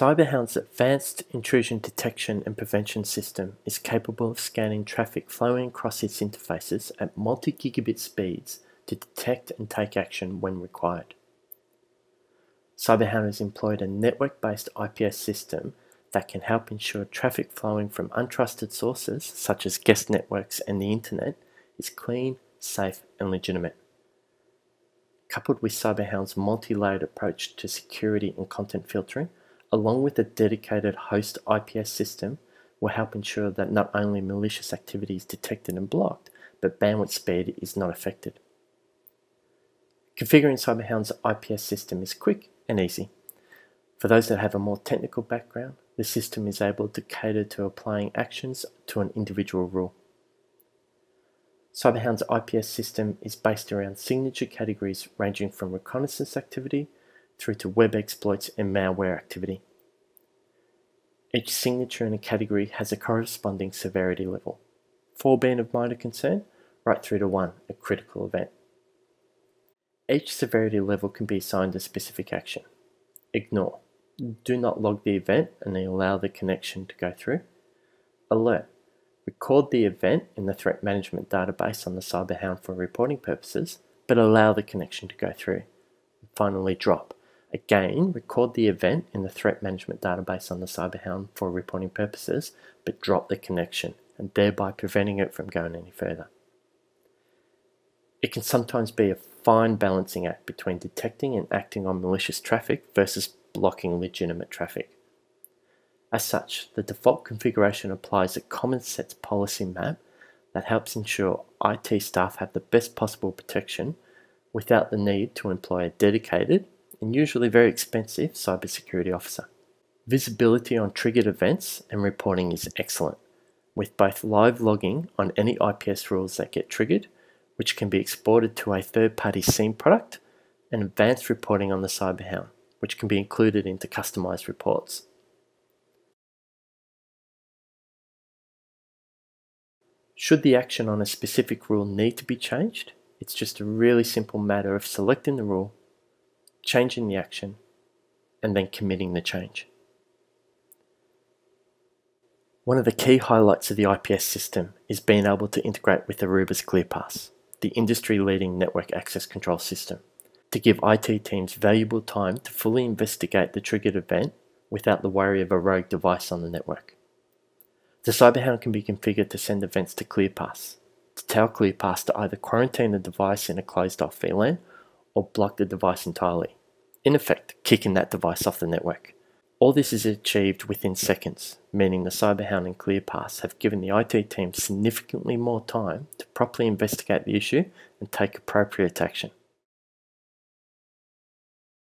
CyberHound's advanced intrusion detection and prevention system is capable of scanning traffic flowing across its interfaces at multi-gigabit speeds to detect and take action when required. CyberHound has employed a network-based IPS system that can help ensure traffic flowing from untrusted sources, such as guest networks and the internet, is clean, safe and legitimate. Coupled with CyberHound's multi-layered approach to security and content filtering, along with a dedicated host IPS system, will help ensure that not only malicious activity is detected and blocked, but bandwidth speed is not affected. Configuring CyberHound's IPS system is quick and easy. For those that have a more technical background, the system is able to cater to applying actions to an individual rule. CyberHound's IPS system is based around signature categories ranging from reconnaissance activity through to web exploits and malware activity. Each signature in a category has a corresponding severity level, 4 being of minor concern, right through to 1, a critical event. Each severity level can be assigned a specific action. Ignore. Do not log the event and allow the connection to go through. Alert. Record the event in the threat management database on the CyberHound for reporting purposes, but allow the connection to go through. Finally, drop. Again, record the event in the threat management database on the CyberHound for reporting purposes, but drop the connection, and thereby preventing it from going any further. It can sometimes be a fine balancing act between detecting and acting on malicious traffic versus blocking legitimate traffic. As such, the default configuration applies a common sets policy map that helps ensure IT staff have the best possible protection without the need to employ a dedicated and usually very expensive cybersecurity officer. Visibility on triggered events and reporting is excellent, with both live logging on any IPS rules that get triggered which can be exported to a third-party SIEM product, and advanced reporting on the CyberHound, which can be included into customized reports. Should the action on a specific rule need to be changed, it's just a really simple matter of selecting the rule, changing the action, and then committing the change. One of the key highlights of the IPS system is being able to integrate with Aruba's ClearPass the industry-leading network access control system, to give IT teams valuable time to fully investigate the triggered event without the worry of a rogue device on the network. The CyberHound can be configured to send events to ClearPass, to tell ClearPass to either quarantine the device in a closed-off VLAN or block the device entirely, in effect kicking that device off the network. All this is achieved within seconds, meaning the CyberHound and ClearPass have given the IT team significantly more time to properly investigate the issue and take appropriate action.